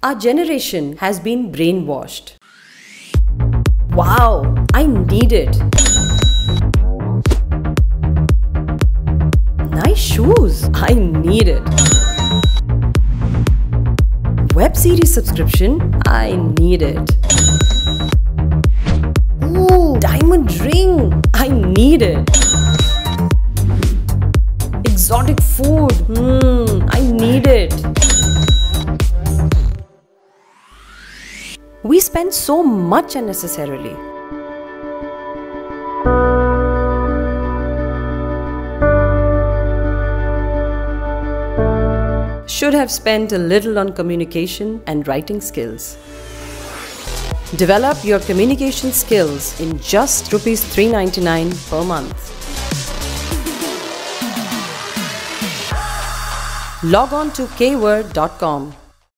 Our generation has been brainwashed. Wow, I need it. Nice shoes, I need it. Web series subscription, I need it. Ooh, diamond ring, I need it. Exotic food, hmm, We spend so much unnecessarily. Should have spent a little on communication and writing skills. Develop your communication skills in just rupees 399 per month. Log on to kwurd.com